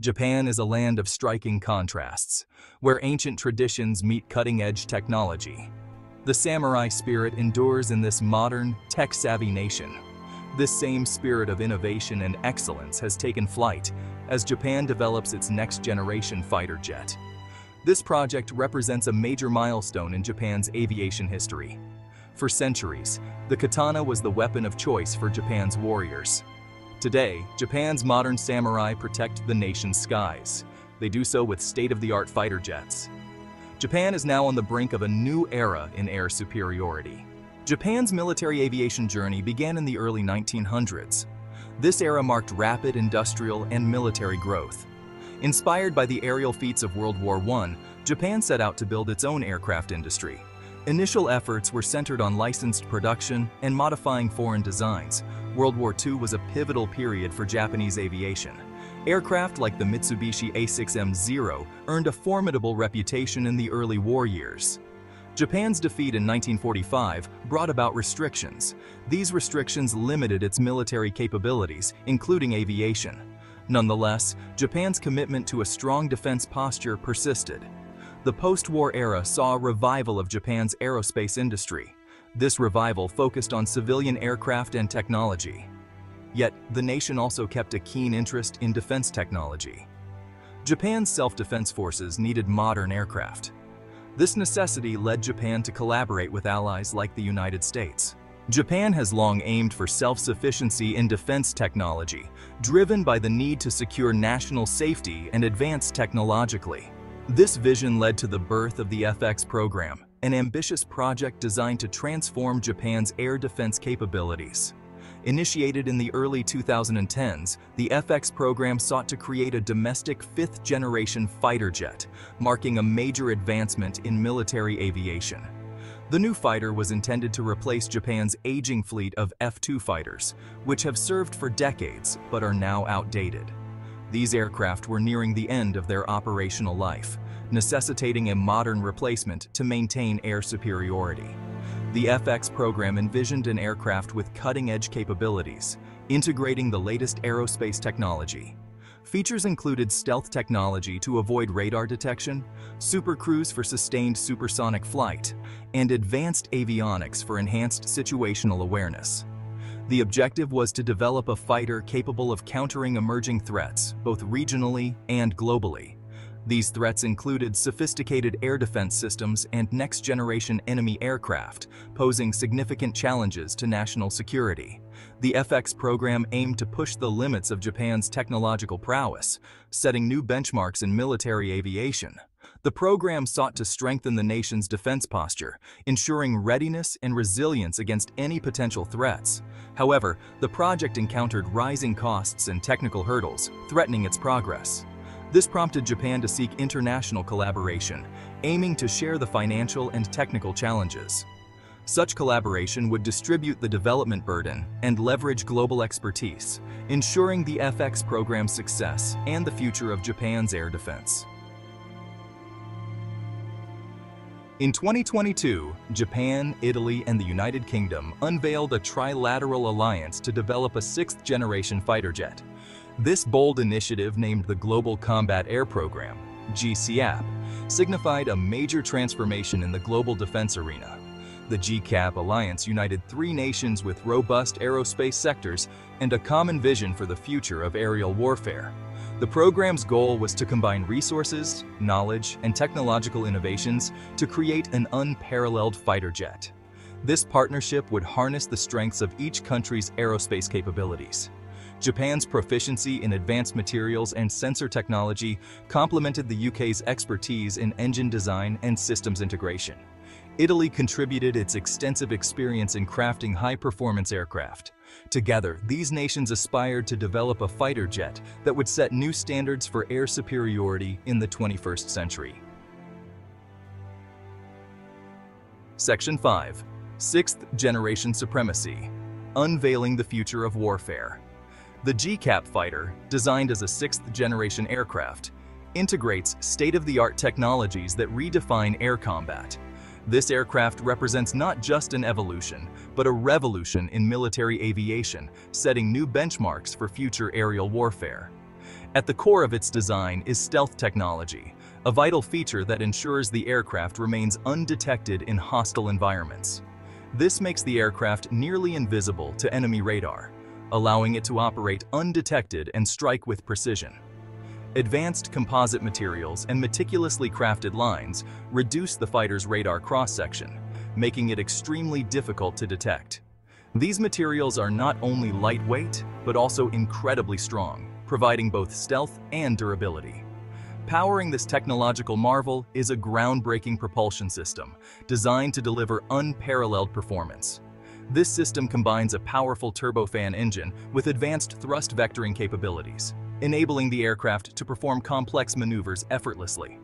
Japan is a land of striking contrasts, where ancient traditions meet cutting-edge technology. The samurai spirit endures in this modern, tech-savvy nation. This same spirit of innovation and excellence has taken flight as Japan develops its next-generation fighter jet. This project represents a major milestone in Japan's aviation history. For centuries, the katana was the weapon of choice for Japan's warriors. Today, Japan's modern samurai protect the nation's skies. They do so with state-of-the-art fighter jets. Japan is now on the brink of a new era in air superiority. Japan's military aviation journey began in the early 1900s. This era marked rapid industrial and military growth. Inspired by the aerial feats of World War I, Japan set out to build its own aircraft industry. Initial efforts were centered on licensed production and modifying foreign designs. World War II was a pivotal period for Japanese aviation. Aircraft like the Mitsubishi A6M-0 earned a formidable reputation in the early war years. Japan's defeat in 1945 brought about restrictions. These restrictions limited its military capabilities, including aviation. Nonetheless, Japan's commitment to a strong defense posture persisted. The post-war era saw a revival of Japan's aerospace industry. This revival focused on civilian aircraft and technology. Yet, the nation also kept a keen interest in defense technology. Japan's self-defense forces needed modern aircraft. This necessity led Japan to collaborate with allies like the United States. Japan has long aimed for self-sufficiency in defense technology, driven by the need to secure national safety and advance technologically. This vision led to the birth of the FX program, an ambitious project designed to transform Japan's air defense capabilities. Initiated in the early 2010s, the FX program sought to create a domestic fifth-generation fighter jet, marking a major advancement in military aviation. The new fighter was intended to replace Japan's aging fleet of F-2 fighters, which have served for decades but are now outdated. These aircraft were nearing the end of their operational life, necessitating a modern replacement to maintain air superiority. The FX program envisioned an aircraft with cutting-edge capabilities, integrating the latest aerospace technology. Features included stealth technology to avoid radar detection, supercruise for sustained supersonic flight, and advanced avionics for enhanced situational awareness. The objective was to develop a fighter capable of countering emerging threats, both regionally and globally. These threats included sophisticated air defense systems and next-generation enemy aircraft, posing significant challenges to national security. The FX program aimed to push the limits of Japan's technological prowess, setting new benchmarks in military aviation. The program sought to strengthen the nation's defense posture, ensuring readiness and resilience against any potential threats. However, the project encountered rising costs and technical hurdles, threatening its progress. This prompted Japan to seek international collaboration, aiming to share the financial and technical challenges. Such collaboration would distribute the development burden and leverage global expertise, ensuring the FX program's success and the future of Japan's air defense. In 2022, Japan, Italy, and the United Kingdom unveiled a trilateral alliance to develop a sixth-generation fighter jet. This bold initiative named the Global Combat Air Program, GCAP, signified a major transformation in the global defense arena. The GCAP alliance united three nations with robust aerospace sectors and a common vision for the future of aerial warfare. The program's goal was to combine resources, knowledge, and technological innovations to create an unparalleled fighter jet. This partnership would harness the strengths of each country's aerospace capabilities. Japan's proficiency in advanced materials and sensor technology complemented the UK's expertise in engine design and systems integration. Italy contributed its extensive experience in crafting high-performance aircraft. Together, these nations aspired to develop a fighter jet that would set new standards for air superiority in the 21st century. Section 5. Sixth Generation Supremacy Unveiling the Future of Warfare The GCAP fighter, designed as a sixth-generation aircraft, integrates state-of-the-art technologies that redefine air combat. This aircraft represents not just an evolution, but a revolution in military aviation, setting new benchmarks for future aerial warfare. At the core of its design is stealth technology, a vital feature that ensures the aircraft remains undetected in hostile environments. This makes the aircraft nearly invisible to enemy radar, allowing it to operate undetected and strike with precision. Advanced composite materials and meticulously crafted lines reduce the fighter's radar cross-section, making it extremely difficult to detect. These materials are not only lightweight, but also incredibly strong, providing both stealth and durability. Powering this technological marvel is a groundbreaking propulsion system designed to deliver unparalleled performance. This system combines a powerful turbofan engine with advanced thrust vectoring capabilities, enabling the aircraft to perform complex maneuvers effortlessly.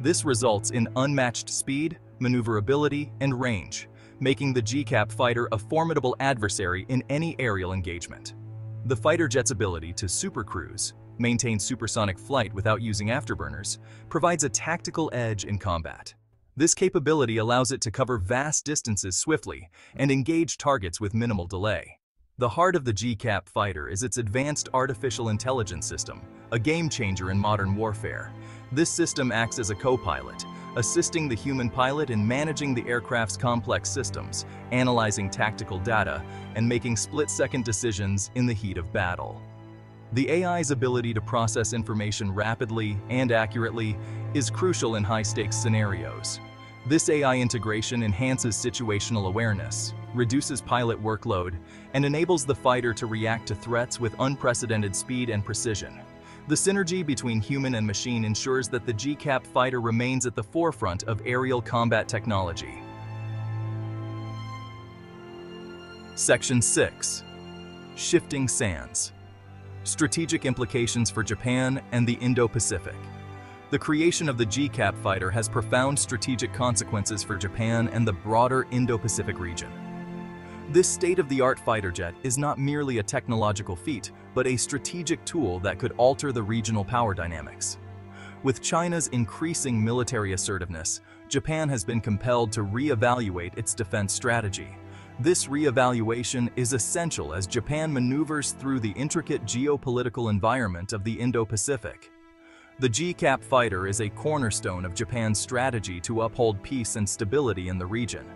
This results in unmatched speed, maneuverability, and range, making the GCAP fighter a formidable adversary in any aerial engagement. The fighter jet's ability to supercruise, maintain supersonic flight without using afterburners, provides a tactical edge in combat. This capability allows it to cover vast distances swiftly and engage targets with minimal delay. The heart of the GCAP fighter is its advanced artificial intelligence system, a game-changer in modern warfare. This system acts as a co-pilot, assisting the human pilot in managing the aircraft's complex systems, analyzing tactical data, and making split-second decisions in the heat of battle. The AI's ability to process information rapidly and accurately is crucial in high-stakes scenarios. This AI integration enhances situational awareness, reduces pilot workload, and enables the fighter to react to threats with unprecedented speed and precision. The synergy between human and machine ensures that the GCAP fighter remains at the forefront of aerial combat technology. Section 6. Shifting Sands strategic implications for Japan and the Indo-Pacific. The creation of the GCAP fighter has profound strategic consequences for Japan and the broader Indo-Pacific region. This state-of-the-art fighter jet is not merely a technological feat, but a strategic tool that could alter the regional power dynamics. With China's increasing military assertiveness, Japan has been compelled to re-evaluate its defense strategy. This re-evaluation is essential as Japan maneuvers through the intricate geopolitical environment of the Indo-Pacific. The GCAP fighter is a cornerstone of Japan's strategy to uphold peace and stability in the region.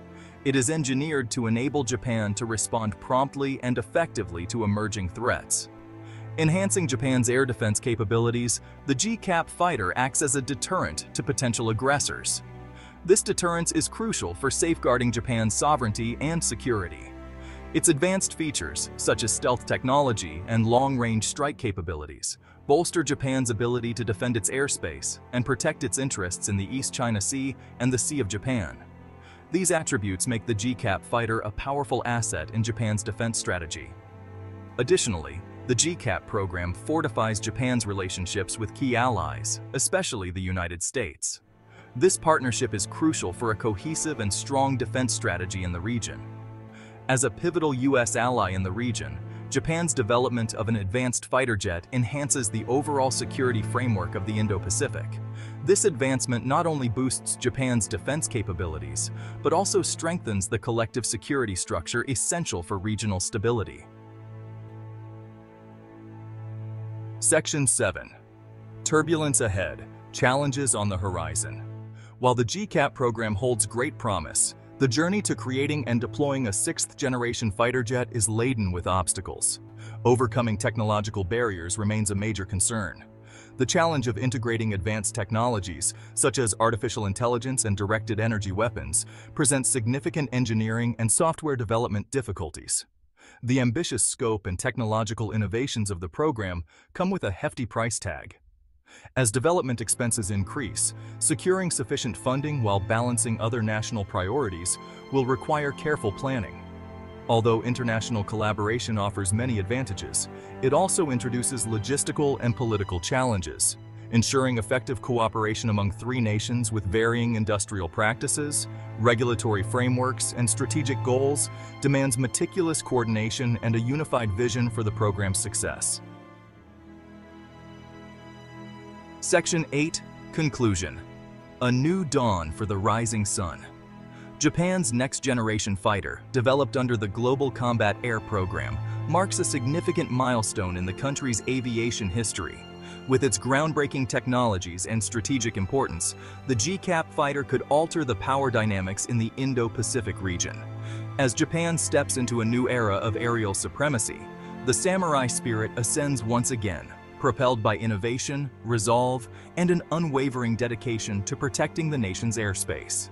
It is engineered to enable Japan to respond promptly and effectively to emerging threats. Enhancing Japan's air defense capabilities, the GCAP fighter acts as a deterrent to potential aggressors. This deterrence is crucial for safeguarding Japan's sovereignty and security. Its advanced features, such as stealth technology and long-range strike capabilities, bolster Japan's ability to defend its airspace and protect its interests in the East China Sea and the Sea of Japan. These attributes make the GCAP fighter a powerful asset in Japan's defense strategy. Additionally, the GCAP program fortifies Japan's relationships with key allies, especially the United States. This partnership is crucial for a cohesive and strong defense strategy in the region. As a pivotal U.S. ally in the region, Japan's development of an advanced fighter jet enhances the overall security framework of the Indo-Pacific. This advancement not only boosts Japan's defense capabilities, but also strengthens the collective security structure essential for regional stability. Section 7. Turbulence Ahead, Challenges on the Horizon while the GCAP program holds great promise, the journey to creating and deploying a sixth-generation fighter jet is laden with obstacles. Overcoming technological barriers remains a major concern. The challenge of integrating advanced technologies, such as artificial intelligence and directed energy weapons, presents significant engineering and software development difficulties. The ambitious scope and technological innovations of the program come with a hefty price tag. As development expenses increase, securing sufficient funding while balancing other national priorities will require careful planning. Although international collaboration offers many advantages, it also introduces logistical and political challenges. Ensuring effective cooperation among three nations with varying industrial practices, regulatory frameworks, and strategic goals demands meticulous coordination and a unified vision for the program's success. Section 8 Conclusion A New Dawn for the Rising Sun Japan's next-generation fighter, developed under the Global Combat Air Program, marks a significant milestone in the country's aviation history. With its groundbreaking technologies and strategic importance, the GCAP fighter could alter the power dynamics in the Indo-Pacific region. As Japan steps into a new era of aerial supremacy, the samurai spirit ascends once again, propelled by innovation, resolve, and an unwavering dedication to protecting the nation's airspace.